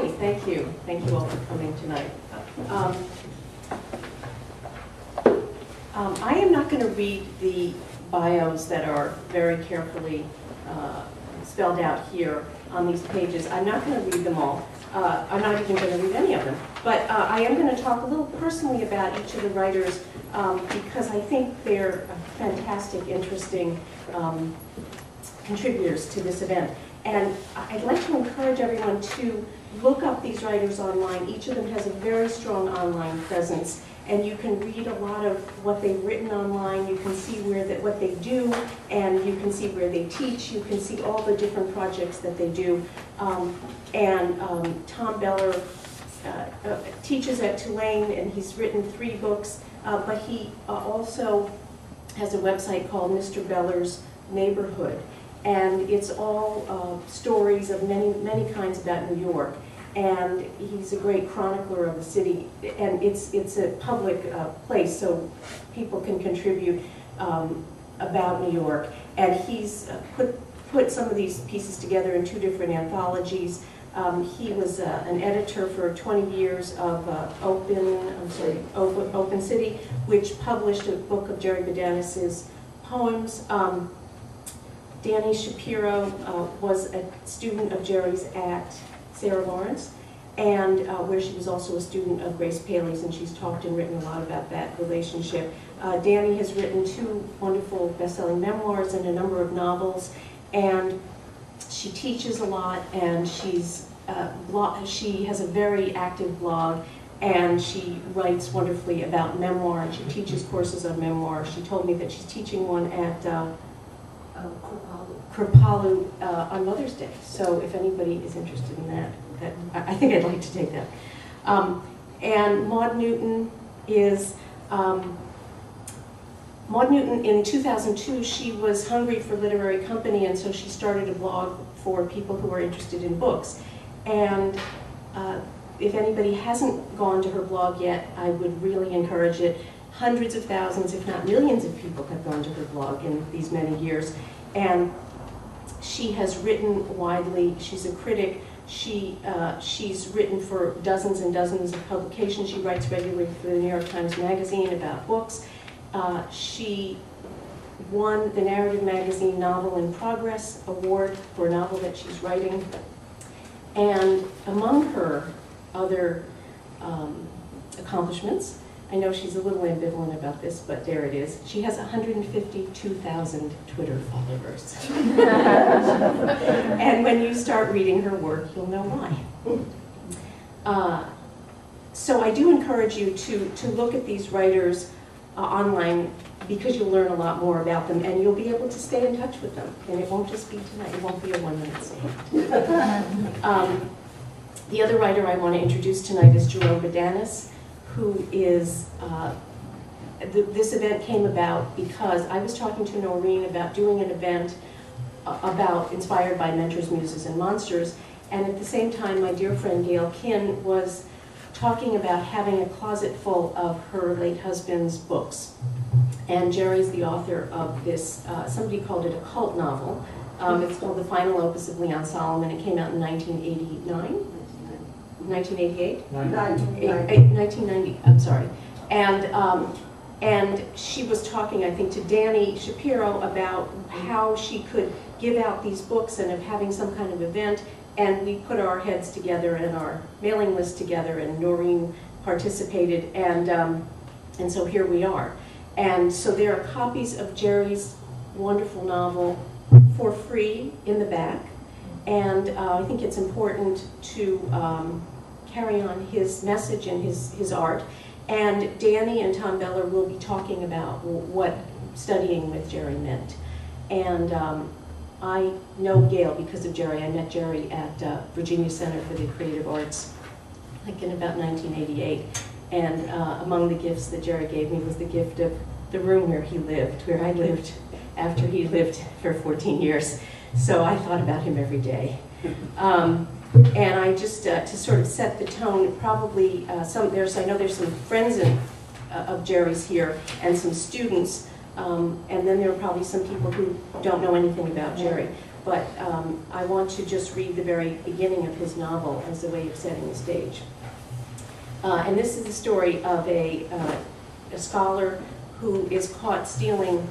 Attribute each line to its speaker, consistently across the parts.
Speaker 1: Hi, thank you. Thank you all for coming tonight. Um, um, I am not going to read the bios that are very carefully uh, spelled out here on these pages. I'm not going to read them all. Uh, I'm not even going to read any of them. But uh, I am going to talk a little personally about each of the writers um, because I think they're fantastic, interesting um, contributors to this event. And I'd like to encourage everyone to look up these writers online. Each of them has a very strong online presence, and you can read a lot of what they've written online. You can see where that what they do, and you can see where they teach. You can see all the different projects that they do. Um, and um, Tom Beller uh, uh, teaches at Tulane, and he's written three books. Uh, but he uh, also has a website called Mr. Beller's Neighborhood and it's all uh, stories of many, many kinds about New York. And he's a great chronicler of the city, and it's, it's a public uh, place, so people can contribute um, about New York. And he's uh, put, put some of these pieces together in two different anthologies. Um, he was uh, an editor for 20 years of uh, Open, I'm sorry, Open, Open City, which published a book of Jerry Badanes's poems. Um, Dani Shapiro uh, was a student of Jerry's at Sarah Lawrence, and uh, where she was also a student of Grace Paley's, and she's talked and written a lot about that relationship. Uh, Dani has written two wonderful best-selling memoirs and a number of novels, and she teaches a lot, and she's uh, she has a very active blog, and she writes wonderfully about memoir, and she teaches courses on memoir. She told me that she's teaching one at uh, Kripalu uh, on Mother's Day. So if anybody is interested in that, that I think I'd like to take that. Um, and Maud Newton is, um, Maud Newton in 2002, she was hungry for literary company and so she started a blog for people who are interested in books. And uh, if anybody hasn't gone to her blog yet, I would really encourage it. Hundreds of thousands, if not millions of people have gone to her blog in these many years. And she has written widely. She's a critic. She, uh, she's written for dozens and dozens of publications. She writes regularly for the New York Times Magazine about books. Uh, she won the Narrative Magazine Novel in Progress Award for a novel that she's writing. And among her other um, accomplishments I know she's a little ambivalent about this, but there it is. She has 152,000 Twitter followers. and when you start reading her work, you'll know why. Uh, so I do encourage you to, to look at these writers uh, online because you'll learn a lot more about them and you'll be able to stay in touch with them. And it won't just be tonight, it won't be a one-minute stand. um, the other writer I want to introduce tonight is Jerome Badanes who is, uh, th this event came about because I was talking to Noreen about doing an event uh, about, inspired by Mentors, Muses, and Monsters, and at the same time, my dear friend Gail Kinn was talking about having a closet full of her late husband's books. And Jerry's the author of this, uh, somebody called it a cult novel. Um, it's called The Final Opus of Leon Solomon. It came out in 1989. 1988? 1990, I'm sorry. And, um, and she was talking, I think, to Dani Shapiro about how she could give out these books and of having some kind of event. And we put our heads together and our mailing list together, and Noreen participated, and, um, and so here we are. And so there are copies of Jerry's wonderful novel for free in the back. And uh, I think it's important to um, carry on his message and his, his art. And Dani and Tom Beller will be talking about what studying with Jerry meant. And um, I know Gail because of Jerry. I met Jerry at uh, Virginia Center for the Creative Arts, like in about 1988. And uh, among the gifts that Jerry gave me was the gift of the room where he lived, where I lived after he lived for 14 years. So I thought about him every day. Um, and I just, uh, to sort of set the tone, probably uh, some, there's, I know there's some friends in, uh, of Jerry's here and some students, um, and then there are probably some people who don't know anything about Jerry. but um, I want to just read the very beginning of his novel as a way of setting the stage. Uh, And this is the story of a, uh, a scholar who is caught stealing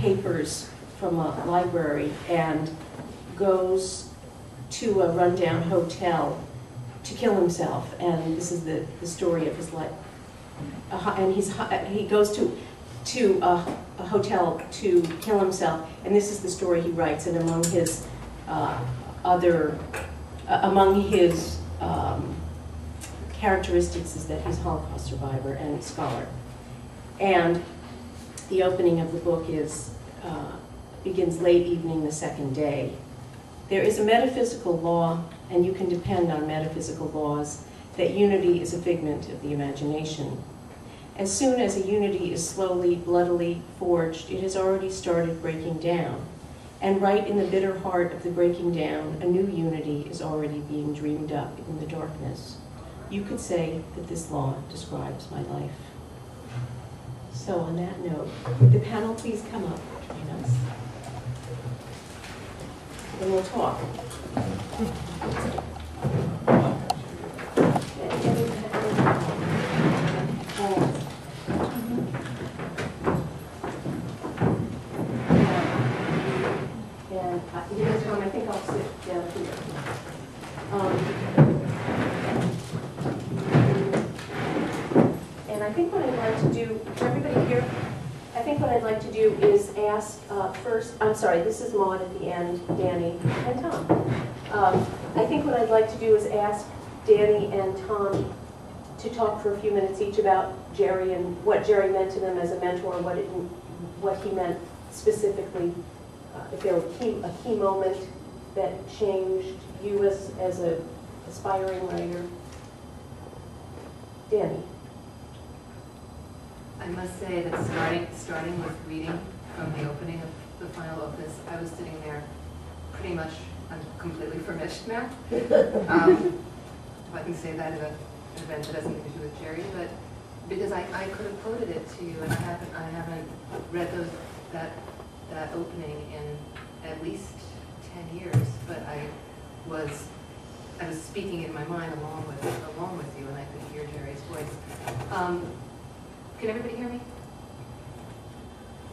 Speaker 1: papers from a library and goes to a rundown hotel to kill himself. And this is the, the story of his life. Uh, And he's, he goes to, to a, a hotel to kill himself. And this is the story he writes. And among his uh, other, uh, among his um, characteristics is that he's a Holocaust survivor and scholar. And the opening of the book is, uh, begins late evening the second day. There is a metaphysical law, and you can depend on metaphysical laws, that unity is a figment of the imagination. As soon as a unity is slowly, bloodily forged, it has already started breaking down. And right in the bitter heart of the breaking down, a new unity is already being dreamed up in the darkness. You could say that this law describes my life. So on that note, would the panel please come up join us? And we'll talk. I think I'll sit down here. And I think what I'd like to do, everybody here? I think what I'd like to do is ask uh, first, I'm sorry, this is Maud at the end, Dani, and Tom. Um, I think what I'd like to do is ask Dani and Tom to talk for a few minutes each about Jerry and what Jerry meant to them as a mentor, what it, what he meant specifically, uh, if there were key, a key moment that changed you as, as a aspiring writer. Dani?
Speaker 2: I must say that starting, starting with reading from the opening of the final opus, I was sitting there pretty much, I'm completely famished now. Um, I can say that at a- an event that has nothing to do with Jerry, but because I, I could have quoted it to you, and I haven't, I haven't read those, that, that opening in at least ten years, but I was, I was speaking in my mind along with, along with you, and I could hear Jerry's voice. Um, can everybody hear me?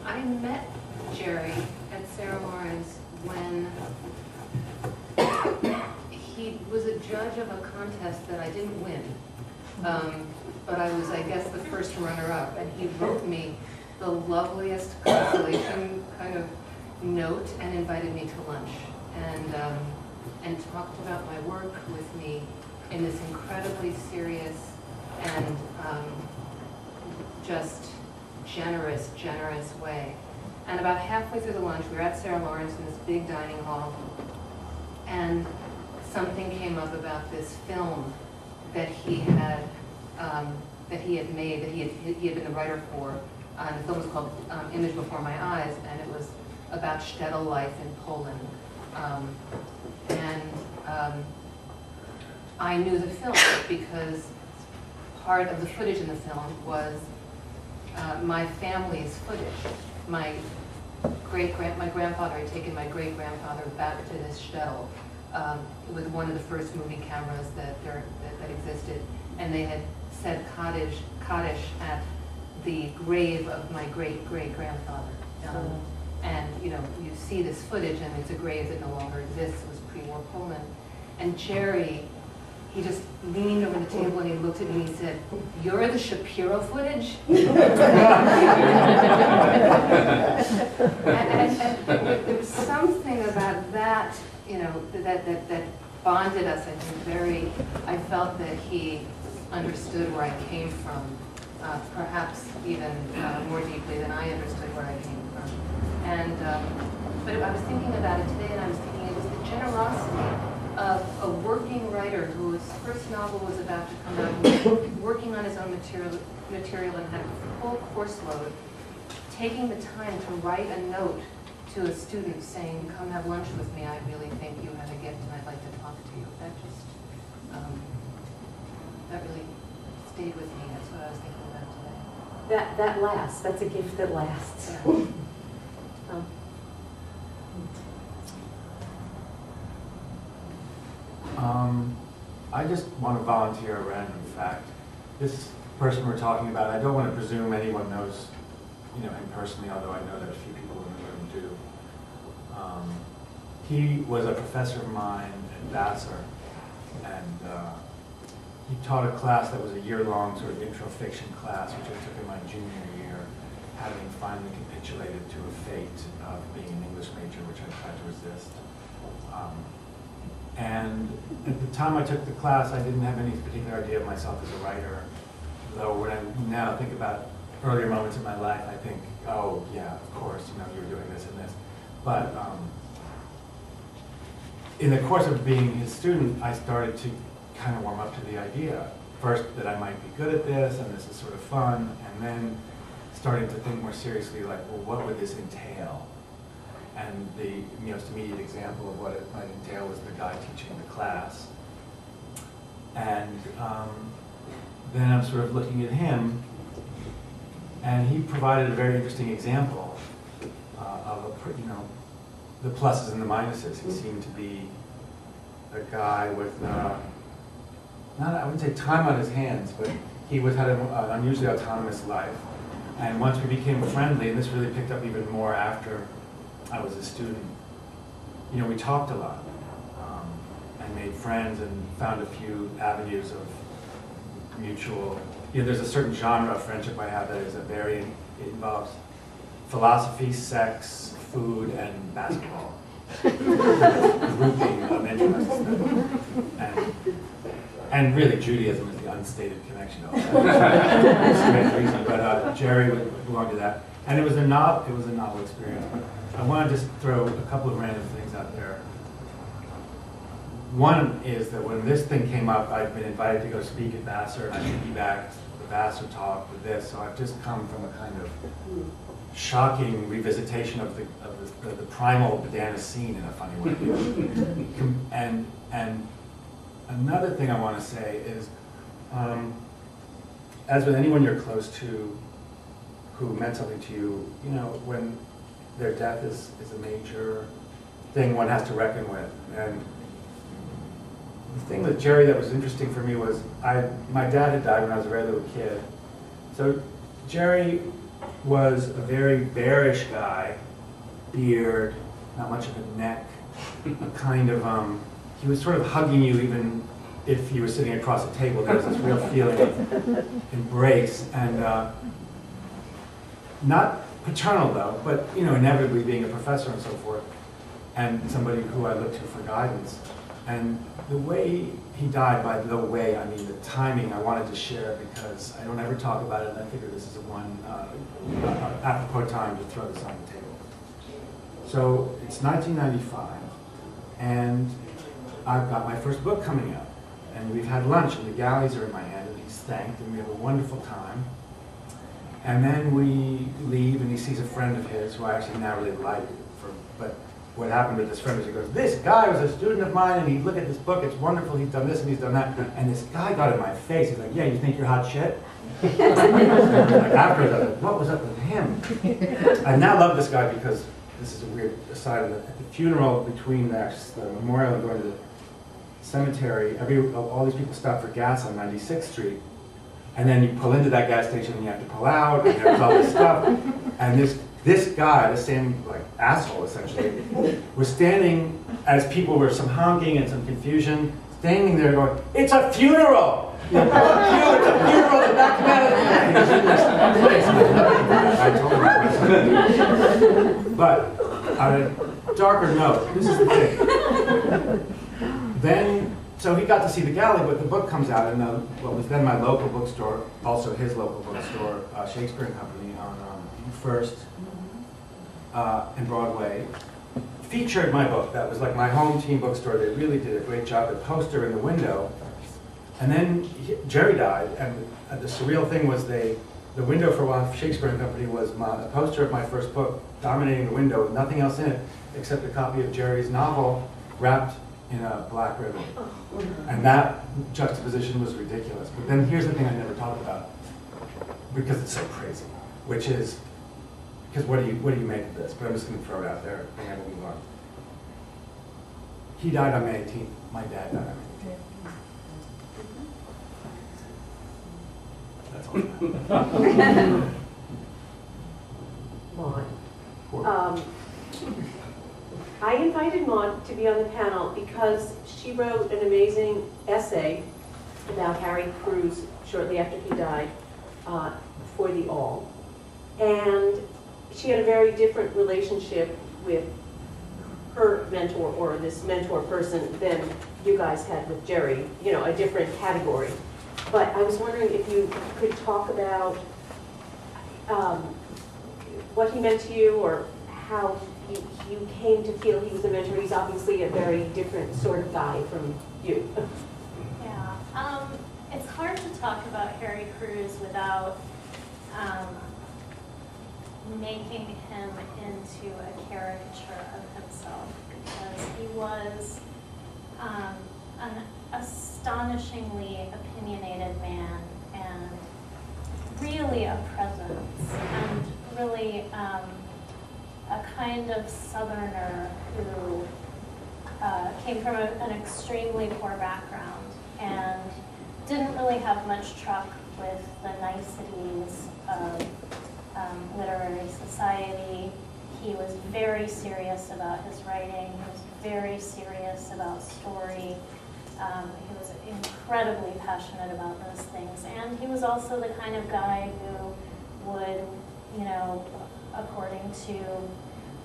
Speaker 2: I met Jerry at Sarah Lawrence when he was a judge of a contest that I didn't win. Um, But I was, I guess, the first runner-up, and he wrote me the loveliest consolation kind of note and invited me to lunch. And, um, and talked about my work with me in this incredibly serious and um, just generous, generous way. And about halfway through the lunch, we were at Sarah Lawrence in this big dining hall, and something came up about this film that he had, um, that he had made, that he had, he had been the writer for. Uh, and the film was called um, Image Before My Eyes, and it was about shtetl life in Poland. Um, and um, I knew the film because part of the footage in the film was uh, my family's footage. My great grand, my grandfather had taken my great grandfather back to this shtetl um, with one of the first movie cameras that there that, that existed, and they had said Kaddish, Kaddish at the grave of my great great grandfather. Um, and you know, you see this footage, and it's a grave that no longer exists. It was pre-war Poland, and Jerry he just leaned over the table and he looked at me and he said, "You're the Shapiro footage." and, and, and there was something about that, you know, that that that bonded us. I think very. I felt that he understood where I came from, uh, perhaps even uh, more deeply than I understood where I came from. And um, but I was thinking about it today, and I was thinking it was the generosity of a working writer whose first novel was about to come out, working on his own material, material and had a full course load, taking the time to write a note to a student saying, come have lunch with me, I really think you have a gift and I'd like to talk to you. That just, um, that really stayed with me, that's what I was thinking about today.
Speaker 1: That, that lasts, that's a gift that lasts.
Speaker 2: Yeah.
Speaker 1: Um,
Speaker 3: Um, I just want to volunteer a random fact. This person we're talking about, I don't want to presume anyone knows, you know, him personally, although I know that a few people in the room do. Um, He was a professor of mine at Vassar, and uh, he taught a class that was a year-long sort of intro fiction class, which I took in my junior year, having finally capitulated to a fate of being an English major, which I tried to resist. Um, and at the time I took the class, I didn't have any particular idea of myself as a writer. Though when I now think about earlier moments in my life, I think, oh, yeah, of course, you know, you were doing this and this. But um, in the course of being his student, I started to kind of warm up to the idea. First, that I might be good at this, and this is sort of fun, and then starting to think more seriously, like, well, what would this entail? And the most immediate example of what it might entail was the guy teaching the class. And um, then I'm sort of looking at him, and he provided a very interesting example uh, of a, you know, the pluses and the minuses. He seemed to be a guy with, uh, not, I wouldn't say time on his hands, but he was, had an unusually autonomous life. And once we became friendly, and this really picked up even more after I was a student, you know, we talked a lot um, and made friends and found a few avenues of mutual, you know, there's a certain genre of friendship I have that is a very, it involves philosophy, sex, food, and basketball. Grouping of interests. And, and really Judaism is the unstated connection But uh, Jerry would belong to that. And it was a novel, it was a novel experience. I want to just throw a couple of random things out there. One is that when this thing came up, I've been invited to go speak at Vassar, and I piggybacked the Vassar talk with this, so I've just come from a kind of shocking revisitation of the, of the, the primal Badanes scene in a funny way. And, and another thing I want to say is, um, as with anyone you're close to who meant something to you, you know, when their death is, is a major thing one has to reckon with. And the thing with Jerry that was interesting for me was I, my dad had died when I was a very little kid. So Jerry was a very bearish guy, beard, not much of a neck, a kind of, um, he was sort of hugging you even if you were sitting across a table. There was this real feeling of embrace and uh, not paternal though, but you know, inevitably being a professor and so forth, and somebody who I looked to for guidance. And the way he died, by the way, I mean the timing, I wanted to share because I don't ever talk about it, and I figure this is the one uh, apropos time to throw this on the table. So it's 1995, and I've got my first book coming out, and we've had lunch, and the galleys are in my hand, and he's thanked, and we have a wonderful time. And then we leave, and he sees a friend of his who I actually now really like. For, but what happened with this friend is he goes, "This guy was a student of mine, and he look at this book. It's wonderful. He's done this and he's done that." And this guy got in my face. He's like, "Yeah, you think you're hot shit?" like afterwards, I was like, "What was up with him?" I now love this guy because this is a weird aside. At the funeral between the, the memorial and going to the cemetery, every all these people stop for gas on 96th Street. And then you pull into that gas station and you have to pull out, and there's all this stuff. And this this guy, the same like asshole essentially, was standing as people were some honking and some confusion, standing there going, "It's a funeral! You know, "Fuck you, it's a funeral! The back. I told him. But on a darker note, this is the thing. Then so he got to see the galley, but the book comes out in the, what was then my local bookstore, also his local bookstore, uh, Shakespeare and Company on um, First uh, and Broadway, featured my book. That was like my home team bookstore. They really did a great job. The poster in the window, and then he, Jerry died, and the surreal thing was they, the window for one Shakespeare and Company was my, a poster of my first book, dominating the window with nothing else in it except a copy of Jerry's novel wrapped in a black ribbon. And that juxtaposition was ridiculous. But then here's the thing I never talked about, because it's so crazy, which is, because what do you, what do you make of this? But I'm just going to throw it out there, and we want. He died on May 18th. My dad died on May
Speaker 1: 18th. That's all. Mine. Um, I invited Maud to be on the panel because she wrote an amazing essay about Harry Crews shortly after he died uh, for the Awl. And she had a very different relationship with her mentor or this mentor person than you guys had with Jerry, you know, a different category. But I was wondering if you could talk about um, what he meant to you or how you, you came to feel he was a mentor. He's obviously a very different sort of guy from you.
Speaker 4: Yeah, um, it's hard to talk about Harry Crews without, um, making him into a caricature of himself, because he was, um, an astonishingly opinionated man and really a presence and really, um, kind of southerner who uh, came from a, an extremely poor background and didn't really have much truck with the niceties of um, literary society. He was very serious about his writing. He was very serious about story. Um, he was incredibly passionate about those things. And he was also the kind of guy who would, you know, according to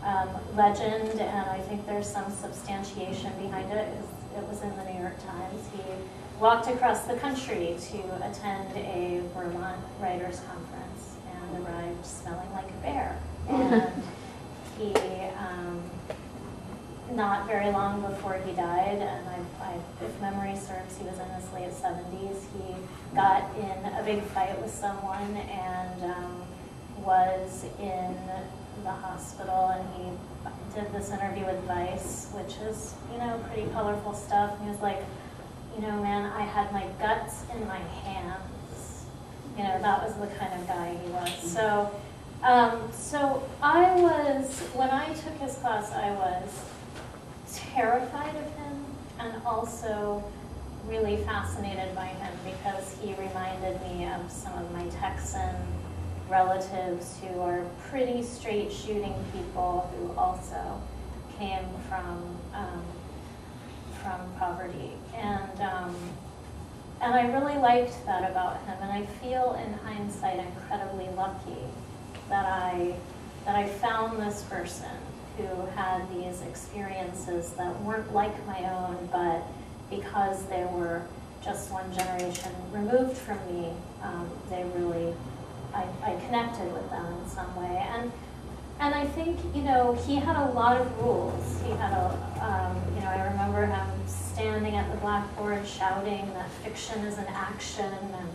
Speaker 4: um, legend, and I think there's some substantiation behind it. It was in the New York Times. He walked across the country to attend a Vermont Writers Conference and arrived smelling like a bear. And he, um, not very long before he died, and I, I, if memory serves, he was in his late 70s, he got in a big fight with someone and um, was in the hospital and he did this interview with Vice, which is, you know, pretty colorful stuff. And he was like, you know, man, I had my guts in my hands. You know, that was the kind of guy he was. So, um, so I was, when I took his class, I was terrified of him and also really fascinated by him because he reminded me of some of my Texan relatives who are pretty straight shooting people who also came from um, from poverty. And um, and I really liked that about him and I feel in hindsight incredibly lucky that I that I found this person who had these experiences that weren't like my own but because they were just one generation removed from me um, they really I, I connected with them in some way. And and I think, you know, he had a lot of rules. He had a, um, you know, I remember him standing at the blackboard shouting that fiction is an action and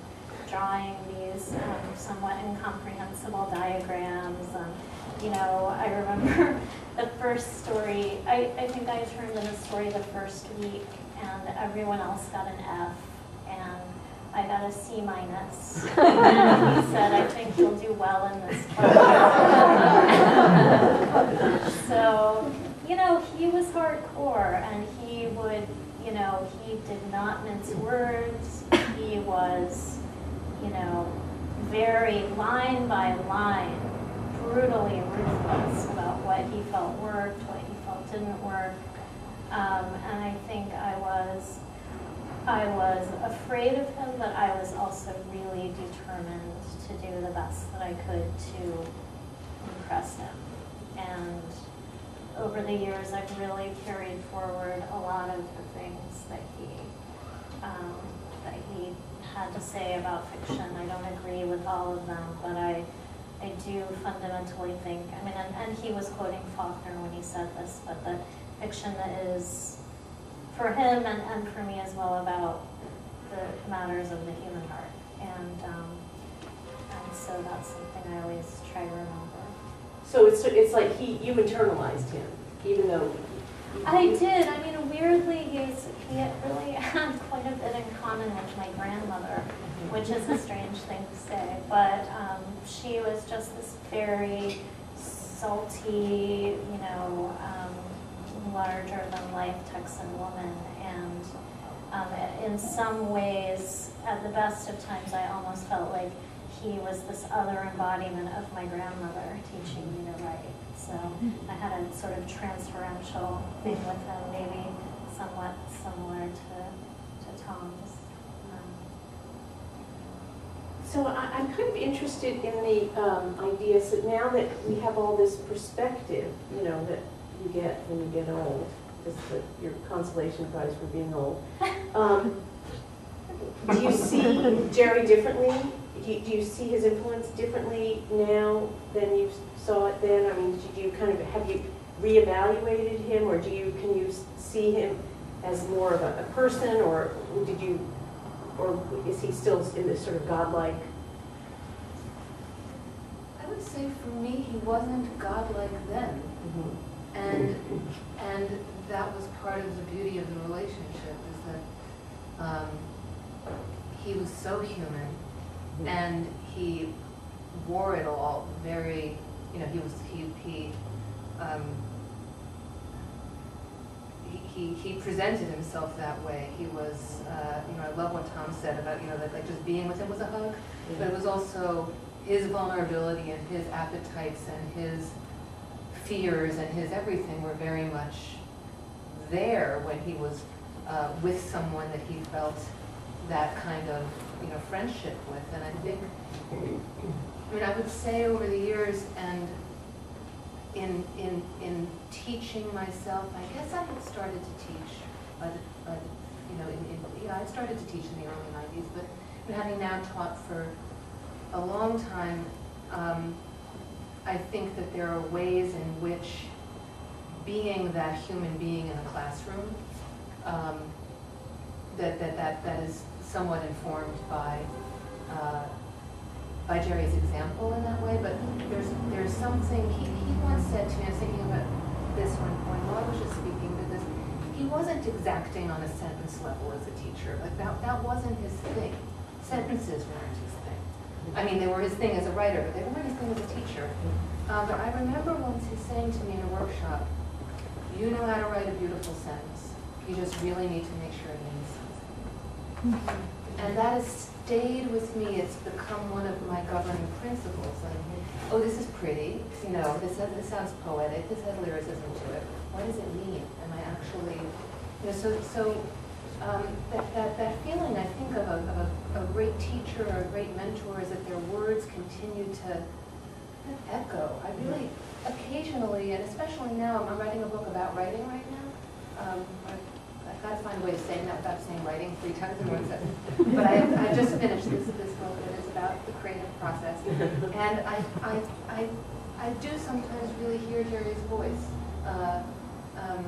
Speaker 4: drawing these um, somewhat incomprehensible diagrams. And, you know, I remember the first story, I, I think I turned in a story the first week and everyone else got an F. I got a C minus. and he said, I think you'll do well in this class. so, you know, he was hardcore and he would, you know, he did not mince words. He was, you know, very line by line, brutally ruthless about what he felt worked, what he felt didn't work. Um, and I think I was I was afraid of him, but I was also really determined to do the best that I could to impress him. And over the years, I've really carried forward a lot of the things that he um, that he had to say about fiction. I don't agree with all of them, but I I do fundamentally think. I mean, and, and he was quoting Faulkner when he said this, but the fiction that is for him and, and for me as well about the matters of the human heart. And, um, and so that's something I always try to remember.
Speaker 1: So it's, it's like he, you internalized him, even though.
Speaker 4: I did. I mean, weirdly, he's, he really had quite a bit in common with my grandmother, which is a strange thing to say. But um, she was just this very salty, you know, um, larger than life Texan woman. And um, in some ways, at the best of times, I almost felt like he was this other embodiment of my grandmother teaching me to write. So I had a sort of transferential thing with him, maybe somewhat similar to, to Tom's. Um,
Speaker 1: So I, I'm kind of interested in the um, ideas that now that we have all this perspective, you know, that you get when you get old, just the, your consolation prize for being old. Um, do you see Jerry differently? Do you, do you see his influence differently now than you saw it then? I mean, did you kind of, have you reevaluated him, or do you, can you see him as more of a, a person, or did you or is he still in this sort of godlike?
Speaker 2: I would say for me, he wasn't godlike then. And, and that was part of the beauty of the relationship, is that um, he was so human, and he wore it all very, you know, he was, he, he, um, he, he, presented himself that way. He was, uh, you know, I love what Tom said about, you know, that like just being with him was a hug, but it was also his vulnerability and his appetites and his fears and his everything were very much there when he was uh, with someone that he felt that kind of, you know, friendship with. And I think, I mean, I would say over the years and in, in, in teaching myself, I guess I had started to teach, but, but, you know, in, in, yeah, I started to teach in the early nineties, but, but having now taught for a long time, um, I think that there are ways in which being that human being in the classroom, um, that, that, that, that is somewhat informed by, uh, by Jerry's example in that way, but there's, there's something, he, he once said to me, I was thinking about this one point while I was just speaking to this, he wasn't exacting on a sentence level as a teacher, like that, that wasn't his thing. Sentences weren't his thing. I mean, they were his thing as a writer, but they weren't his thing as a teacher. Uh, but I remember once he saying to me in a workshop, you know how to write a beautiful sentence. You just really need to make sure it means something. And that has stayed with me. It's become one of my governing principles. Like, oh, this is pretty. You know, this, this sounds poetic. This has lyricism to it. What does it mean? Am I actually, you know, so, so um, that, that, that feeling, I think, of, a, of a, a great teacher or a great mentor is that their words continue to echo. I really, occasionally, and especially now, I'm writing a book about writing right now. Um, I- I've got to find a way of saying that without saying writing three times in one sentence. But I, I just finished this, this book that is about the creative process. And I, I, I, I do sometimes really hear Jerry's voice uh, um,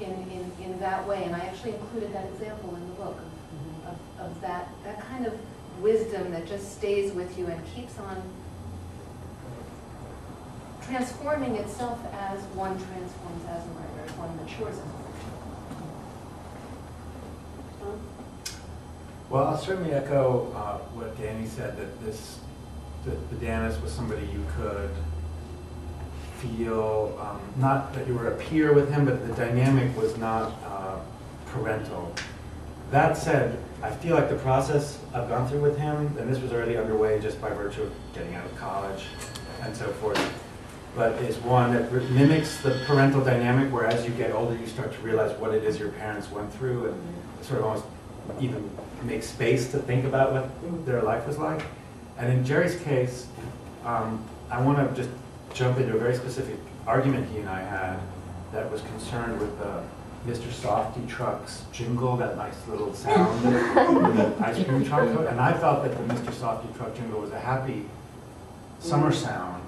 Speaker 2: in, in, in that way. And I actually included that example in the book of, of, of that, that kind of wisdom that just stays with you and keeps on transforming itself as one transforms as a writer, as one matures as a writer.
Speaker 3: Well, I'll certainly echo uh, what Dani said, that this, that Badanes was somebody you could feel, um, not that you were a peer with him, but the dynamic was not uh, parental. That said, I feel like the process I've gone through with him, and this was already underway just by virtue of getting out of college and so forth, but is one that mimics the parental dynamic, where as you get older, you start to realize what it is your parents went through and sort of almost even make space to think about what their life was like. And in Jerry's case, um, I want to just jump into a very specific argument he and I had that was concerned with the Mr. Softee Truck's jingle, that nice little sound with the ice cream truck. And I felt that the Mr. Softee Truck jingle was a happy summer sound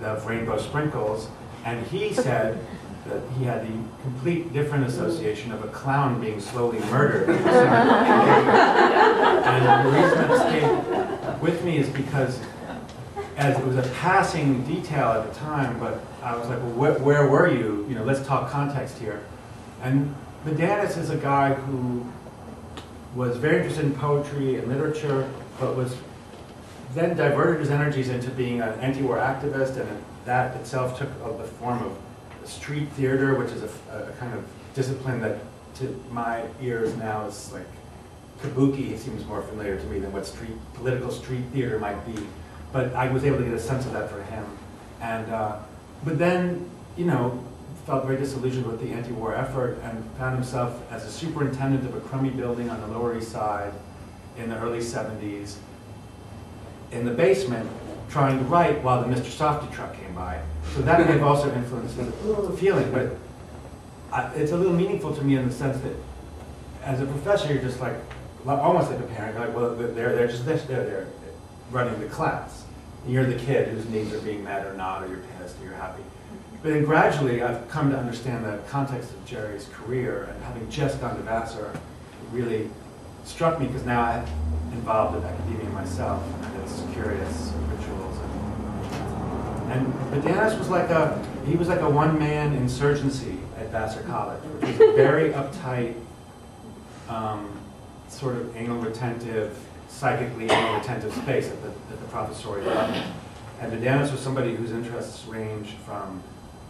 Speaker 3: of rainbow sprinkles. And he said that he had the complete different association of a clown being slowly murdered. And the reason it stayed with me is because as it was a passing detail at the time, but I was like, well, where, where were you? You know, let's talk context here. And Badanes is a guy who was very interested in poetry and literature, but was then diverted his energies into being an anti-war activist, and that itself took uh, the form of street theater, which is a, a kind of discipline that, to my ears now, is like kabuki seems more familiar to me than what street, political street theater might be. But I was able to get a sense of that for him. And, uh, but then, you know, felt very disillusioned with the anti-war effort and found himself as a superintendent of a crummy building on the Lower East Side in the early 70s, in the basement, trying to write while the Mr. Softee truck came by. So that may have also influenced the feeling, but I- it's a little meaningful to me in the sense that as a professor, you're just like, almost like a parent, you're like, well, they're, they're just this, they're, they're running the class. And you're the kid whose needs are being met or not, or you're pissed, or you're happy. But then gradually, I've come to understand the context of Jerry's career, and having just gone to Vassar, really struck me, because now I'm involved in academia myself, and it's curious. And, Danis was like a, he was like a one-man insurgency at Vassar College, which was a very uptight, um, sort of anal retentive, psychically anal retentive space at the, at the professorial level. And Danis was somebody whose interests ranged from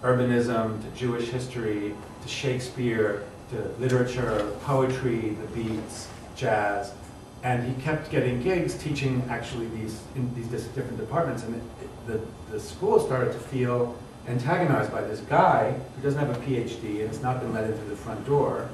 Speaker 3: urbanism to Jewish history to Shakespeare to literature, poetry, the beats, jazz. And he kept getting gigs teaching actually these, in these different departments. And it, it- the, the school started to feel antagonized by this guy who doesn't have a PhD and has not been let into the front door.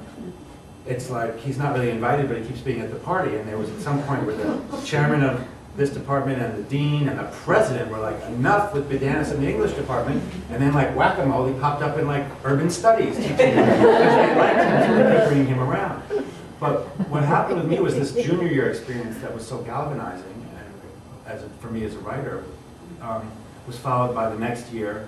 Speaker 3: It's like he's not really invited, but he keeps being at the party. And there was at some point where the chairman of this department and the dean and the president were like, enough with Badanes in the English department. And then like whack-a-mole, he popped up in like urban studies teaching him, bringing him around. But what happened with me was this junior year experience that was so galvanizing, and as a, for me as a writer, um, was followed by the next year.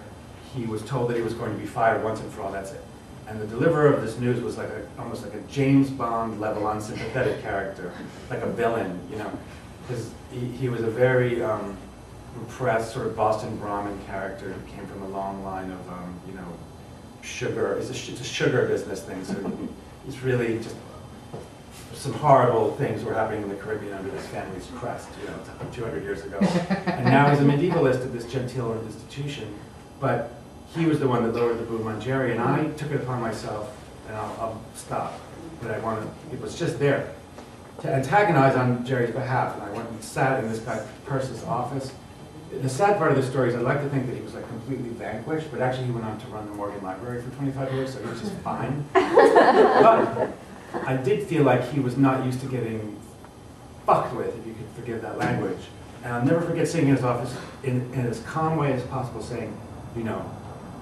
Speaker 3: He was told that he was going to be fired once and for all. That's it. And the deliverer of this news was like a, almost like a James Bond level unsympathetic character, like a villain, you know, because he, he was a very um, repressed sort of Boston Brahmin character who came from a long line of, um, you know, sugar. It's a, it's a sugar business thing, so he's really just some horrible things were happening in the Caribbean under this family's crest, you know, 200 years ago. And now he's a medievalist at this genteel institution, but he was the one that lowered the boom on Jerry, and I took it upon myself, and I'll, I'll stop, but I wanted, it was just there, to antagonize on Jerry's behalf, and I went and sat in this guy Pierce's office. The sad part of the story is I'd like to think that he was like completely vanquished, but actually he went on to run the Morgan Library for 25 years, so he was just fine. But I did feel like he was not used to getting fucked with, if you could forgive that language. And I'll never forget sitting in his office in, in as calm way as possible saying, you know,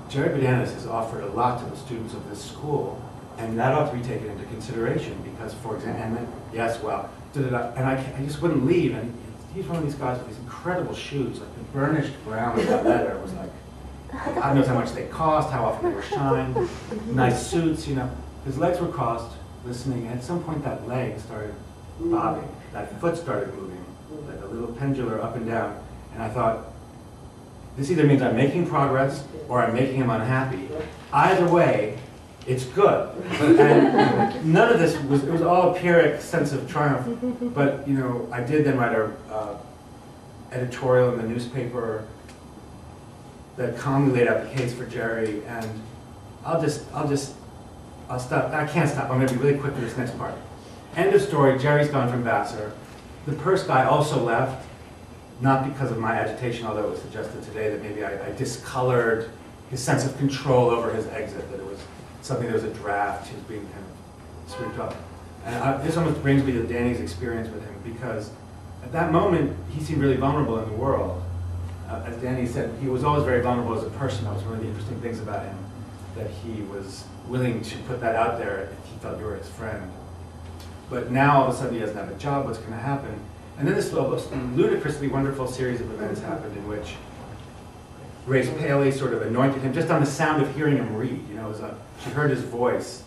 Speaker 3: Jerry Badanes has offered a lot to the students of this school, and that ought to be taken into consideration because, for example, and yes, well, da-da-da, and I, I just wouldn't leave. And he's one of these guys with these incredible shoes, like the burnished brown of that leather was like, God knows how much they cost, how often they were shined, nice suits, you know. His legs were crossed, listening, and at some point that leg started bobbing, that foot started moving, like a little pendular up and down. And I thought, this either means I'm making progress or I'm making him unhappy. Either way, it's good. And none of this was, it was all a pyrrhic sense of triumph. But, you know, I did then write a uh, editorial in the newspaper that calmly laid out the case for Jerry, and I'll just, I'll just, I'll stop, I can't stop, I'm gonna be really quick with this next part. End of story, Jerry's gone from Vassar. The Pierce guy also left, not because of my agitation, although it was suggested today that maybe I, I discolored his sense of control over his exit, that it was something, there was a draft, he was being kind of swooped up. And I, this almost brings me to Dani's experience with him, because at that moment, he seemed really vulnerable in the world. Uh, as Dani said, he was always very vulnerable as a person. That was one of the interesting things about him, that he was willing to put that out there if he felt you were his friend. But now all of a sudden he doesn't have a job, what's going to happen? And then this ludicrously wonderful series of events happened in which Grace Paley sort of anointed him just on the sound of hearing him read. You know, a, she heard his voice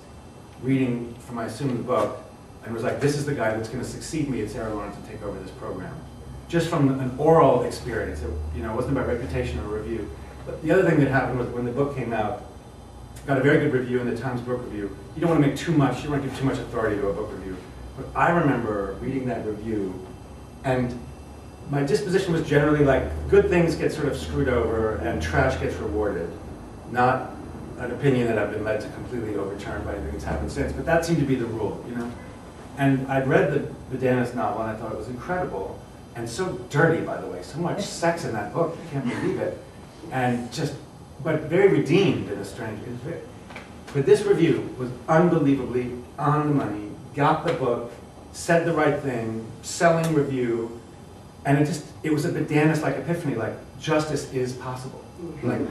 Speaker 3: reading from, I assume, the book, and was like, this is the guy that's going to succeed me at Sarah Lawrence and take over this program. Just from an oral experience. It, you know, it wasn't about reputation or review. But the other thing that happened was when the book came out, got a very good review in the Times Book Review. You don't want to make too much, you don't want to give too much authority to a book review. But I remember reading that review, and my disposition was generally like, good things get sort of screwed over and trash gets rewarded. Not an opinion that I've been led to completely overturn by anything that's happened since, but that seemed to be the rule, you know? And I'd read the Badanes novel and I thought it was incredible, and so dirty, by the way, so much sex in that book, I can't believe it. And just, but very redeemed in a strange, way. but this review was unbelievably on the money, got the book, said the right thing, selling review, and it just, it was a Badanes-like epiphany, like justice is possible. Like,